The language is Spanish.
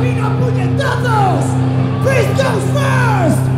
vino a puñetazos. First goes first.